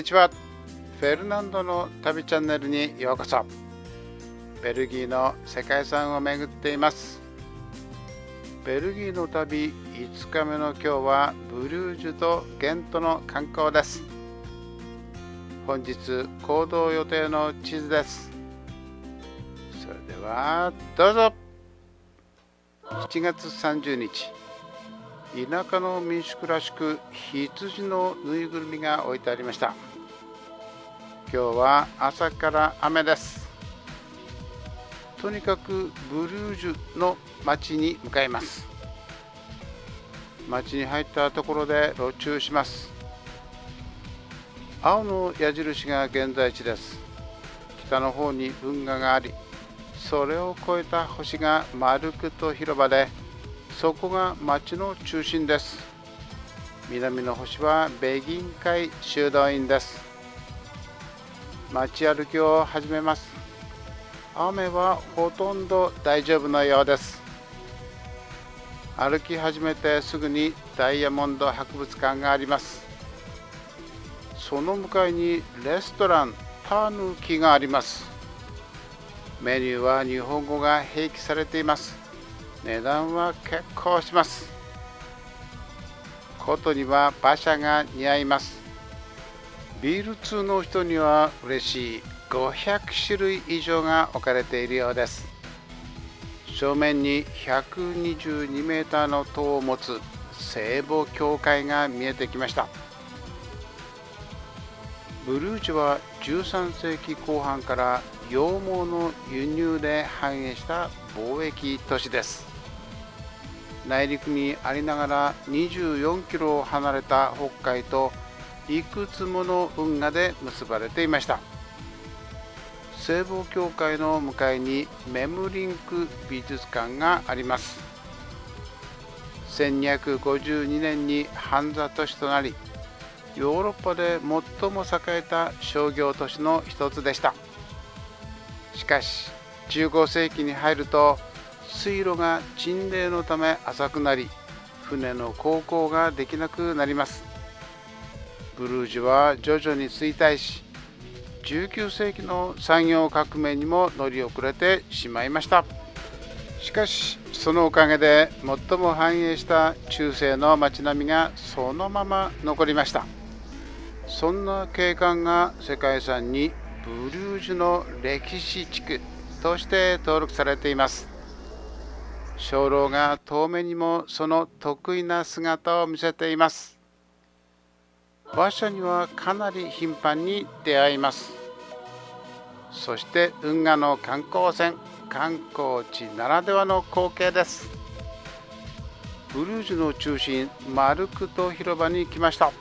にちは。フェルナンドの旅チャンネルにようこそ。ベルギーの世界遺産を巡っています。ベルギーの旅5日目の今日はブルージュとゲントの観光です。本日行動予定の地図です。それではどうぞ。7月30日田舎の民宿らしく羊のぬいぐるみが置いてありました。今日は朝から雨です。とにかくブルージュの町に向かいます。町に入ったところで路中します。青の矢印が現在地です。北の方に運河がありそれを越えた星が丸くと広場でそこが町の中心です。南の星はベギン会修道院です。街歩きを始めます。雨はほとんど大丈夫のようです。歩き始めてすぐにダイヤモンド博物館があります。その向かいにレストランタヌキがあります。メニューは日本語が併記されています。値段は結構します。コートには馬車が似合います。ビール通の人には嬉しい500種類以上が置かれているようです。正面に122メーターの塔を持つ聖母教会が見えてきました。ブルージュは13世紀後半から羊毛の輸入で繁栄した貿易都市です。内陸にありながら24キロ離れた北海といくつもの運河で結ばれていました。聖母教会の向かいにメムリンク美術館があります。1252年に半座都市となりヨーロッパで最も栄えた商業都市の一つでした。しかし15世紀に入ると水路が沈冷のため浅くなり船の航行ができなくなります。ブルージュは徐々に衰退し19世紀の産業革命にも乗り遅れてしまいました。しかしそのおかげで最も繁栄した中世の町並みがそのまま残りました。そんな景観が世界遺産にブルージュの歴史地区として登録されています。鐘楼が遠目にもその得意な姿を見せています。馬車にはかなり頻繁に出会います。そして運河の観光船観光地ならではの光景です。ブルージュの中心マルクト広場に来ました。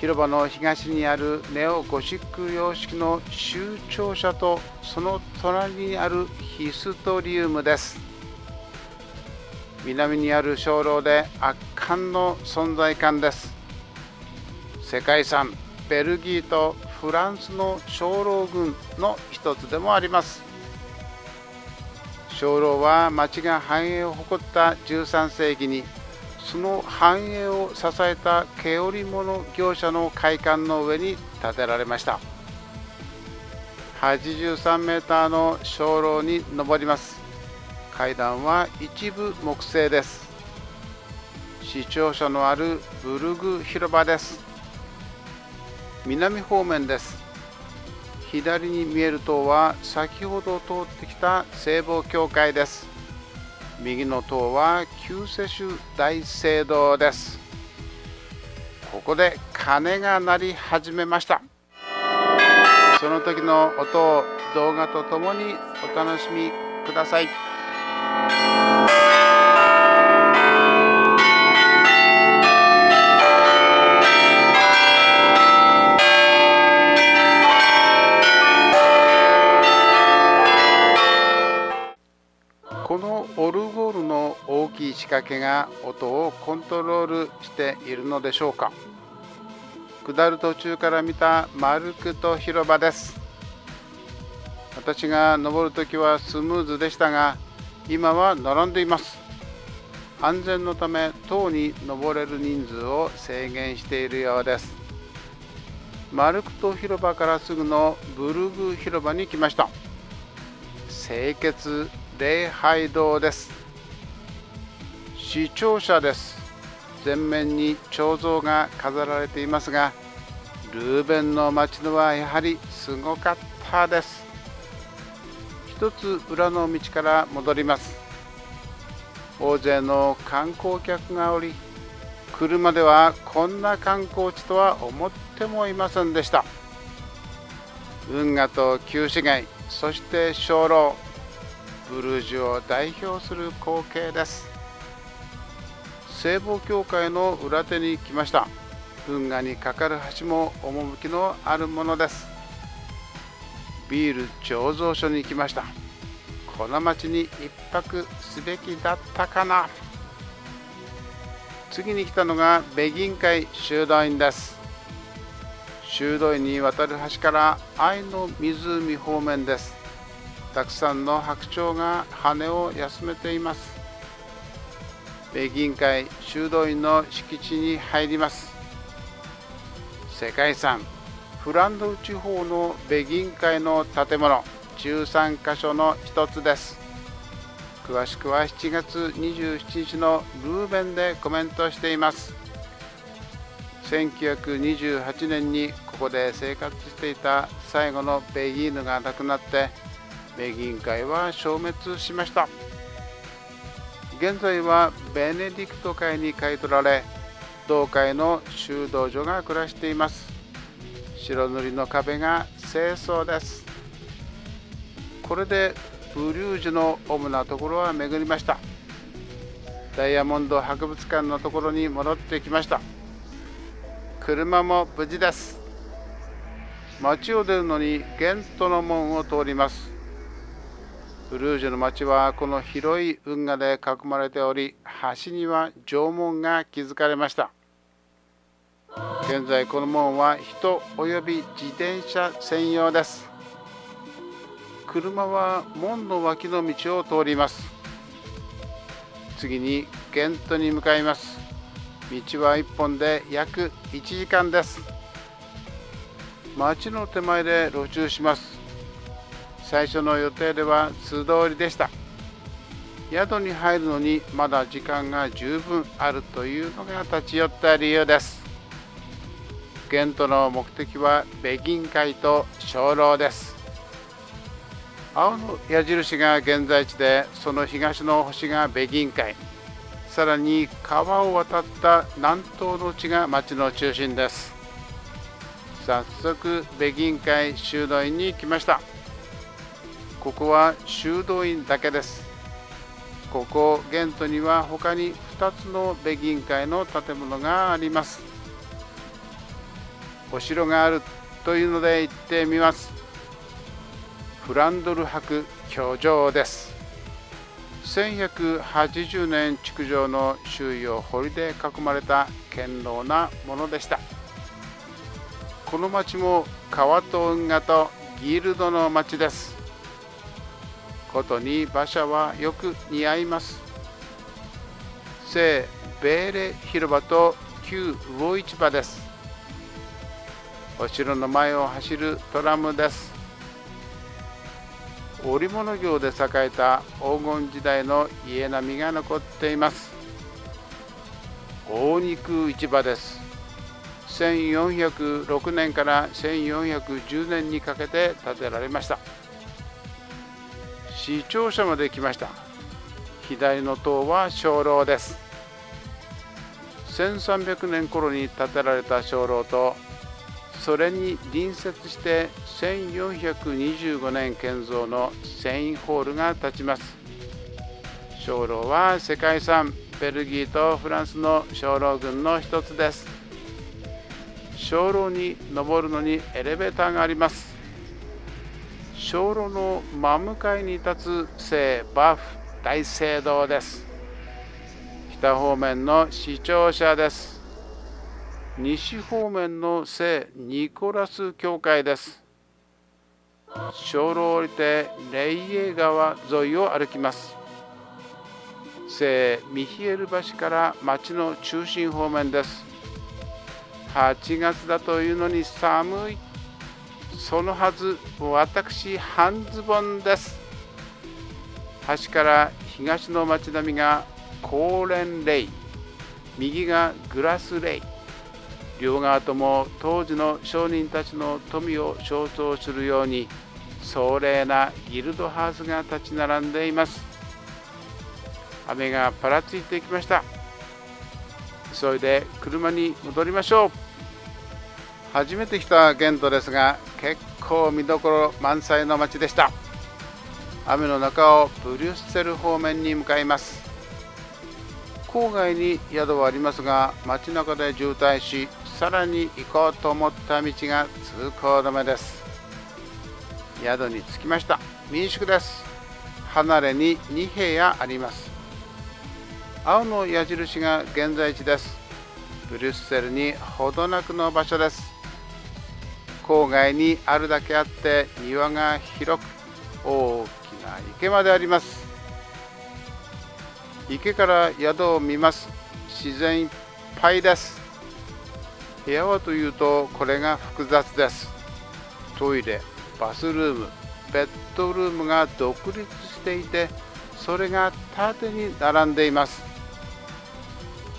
広場の東にあるネオゴシック様式の州庁舎とその隣にあるヒストリウムです。南にある鐘楼で圧巻の存在感です。世界遺産ベルギーとフランスの鐘楼群の一つでもあります。鐘楼は町が繁栄を誇った13世紀にその繁栄を支えた毛織物業者の会館の上に建てられました。83メーターの鐘楼に登ります。階段は一部木製です。市庁舎のあるブルグ広場です。南方面です。左に見える塔は先ほど通ってきた聖母教会です。右の塔は救世主大聖堂です。ここで鐘が鳴り始めました。その時の音を動画とともにお楽しみください。掛けが音をコントロールしているのでしょうか。下る途中から見たマルクと広場です。私が登るときはスムーズでしたが今は並んでいます。安全のため塔に登れる人数を制限しているようです。マルクト広場からすぐのブルグ広場に来ました。清潔礼拝堂です。視聴者です。前面に彫像が飾られていますがルーベンの街のはやはりすごかったです。一つ裏の道から戻ります。大勢の観光客がおり車ではこんな観光地とは思ってもいませんでした。運河と旧市街そして鐘楼ブルージュを代表する光景です。聖母教会の裏手に来ました。運河に架かる橋も趣のあるものです。ビール醸造所に来ました。この町に一泊すべきだったかな。次に来たのがベギン会修道院です。修道院に渡る橋から愛の湖方面です。たくさんの白鳥が羽を休めています。ベギン会修道院の敷地に入ります。世界遺産フランド地方のベギン会の建物13カ所の一つです。詳しくは7月27日のルーベンでコメントしています。1928年にここで生活していた最後のベギーヌが亡くなってベギン会は消滅しました。現在はベネディクト会に買い取られ同会の修道女が暮らしています。白塗りの壁が清掃です。これでブリュージュの主なところは巡りました。ダイヤモンド博物館のところに戻ってきました。車も無事です。街を出るのにゲントの門を通ります。ブルージュの町はこの広い運河で囲まれており橋には城門が築かれました。現在この門は人及び自転車専用です。車は門の脇の道を通ります。次にゲントに向かいます。道は1本で約1時間です。町の手前で路駐します。最初の予定では素通りでした。宿に入るのにまだ時間が十分あるというのが立ち寄った理由です。ゲントの目的はベギン海と鐘楼です。青の矢印が現在地でその東の星がベギン海さらに川を渡った南東の地が町の中心です。早速ベギン海修道院に来ました。ここは修道院だけです。ここゲントには他に2つのベギン海の建物があります。お城があるというので行ってみます。フランドル博居城です。1180年築城の周囲を堀で囲まれた堅牢なものでした。この町も川と運河とギルドの町です。ことに馬車はよく似合います。聖ベーレ広場と旧魚市場です。お城の前を走るトラムです。織物業で栄えた黄金時代の家並みが残っています。大肉市場です。1406年から1410年にかけて建てられました。市庁舎まで来ました。左の塔は鐘楼です。1300年頃に建てられた鐘楼とそれに隣接して1425年建造の繊維ホールが建ちます。鐘楼は世界遺産ベルギーとフランスの鐘楼群の一つです。鐘楼に登るのにエレベーターがあります。鐘楼の真向かいに立つ聖バフ大聖堂です北方面の市庁舎です西方面の聖ニコラス教会です。鐘楼を降りてレイエ川沿いを歩きます。聖ミヒエル橋から町の中心方面です。8月だというのに寒いそのはず私半ズボンです。端から東の街並みが高連レイ。右がグラスレイ。両側とも当時の商人たちの富を象徴するように壮麗なギルドハウスが立ち並んでいます。雨がぱらついてきました。急いで車に戻りましょう。初めて来たゲントですが結構見どころ満載の街でした。雨の中をブリュッセル方面に向かいます。郊外に宿はありますが街中で渋滞しさらに行こうと思った道が通行止めです。宿に着きました。民宿です。離れに2部屋あります。青の矢印が現在地です。ブリュッセルにほどなくの場所です。郊外にあるだけあって庭が広く大きな池まであります。池から宿を見ます。自然いっぱいです。部屋はというとこれが複雑です。トイレバスルームベッドルームが独立していてそれが縦に並んでいます。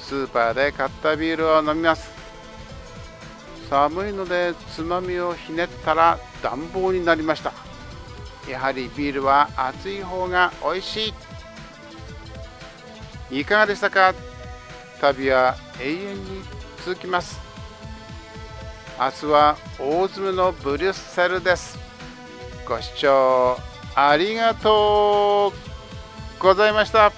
スーパーで買ったビールを飲みます。寒いのでつまみをひねったら暖房になりました。やはりビールは熱い方が美味しい。いかがでしたか？旅は永遠に続きます。明日は大詰めのブリュッセルです。ご視聴ありがとうございました。